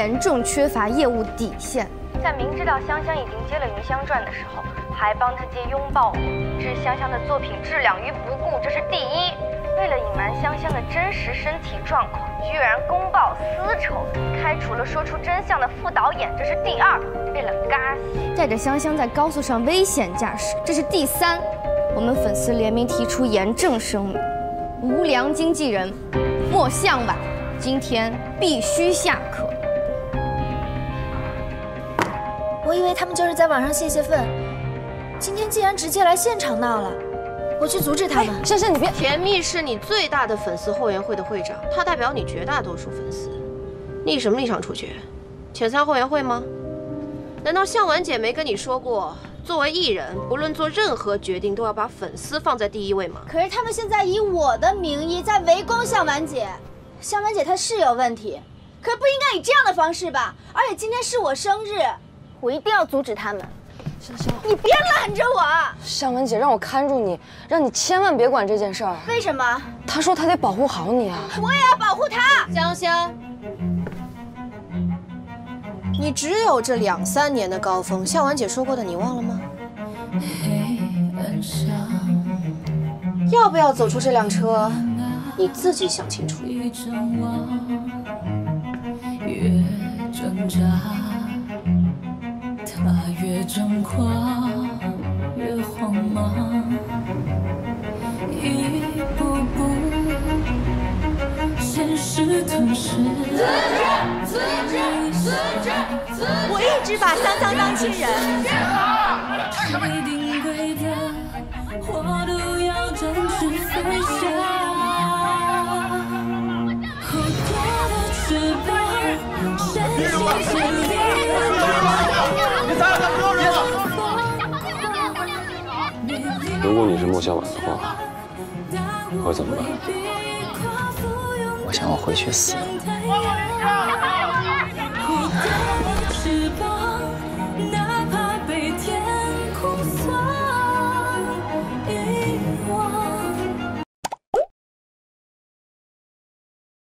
严重缺乏业务底线。在明知道香香已经接了《云香传》的时候，还帮她接《拥抱我》，置香香的作品质量于不顾，这是第一。为了隐瞒香香的真实身体状况，居然公报私仇，开除了说出真相的副导演，这是第二。为了嘎戏，带着香香在高速上危险驾驶，这是第三。我们粉丝联名提出严正声明：无良经纪人莫向晚，今天必须下课。我以为他们就是在网上泄泄愤，今天竟然直接来现场闹了，我去阻止他们。香香，你别！甜蜜是你最大的粉丝后援会的会长，他代表你绝大多数粉丝，你以什么立场处决？遣散后援会吗？难道向婉姐没跟你说过，作为艺人，不论做任何决定都要把粉丝放在第一位吗？可是他们现在以我的名义在围攻向婉姐，向婉姐她是有问题，可是不应该以这样的方式吧？而且今天是我生日。我一定要阻止他们！香香，你别拦着我！向文姐让我看住你，让你千万别管这件事儿。为什么？她说她得保护好你啊！我也要保护她。香香，你只有这两三年的高峰，向晚姐说过的你忘了吗？要不要走出这辆车，你自己想清楚。他越张狂，越慌忙，一步步现实吞噬。辞职！辞职！辞职！我一直把香香当亲人。谁定规则，我都要展翅飞翔。厚多的翅膀，身心如果你是莫小婉的话，会怎么办？我想我回去死。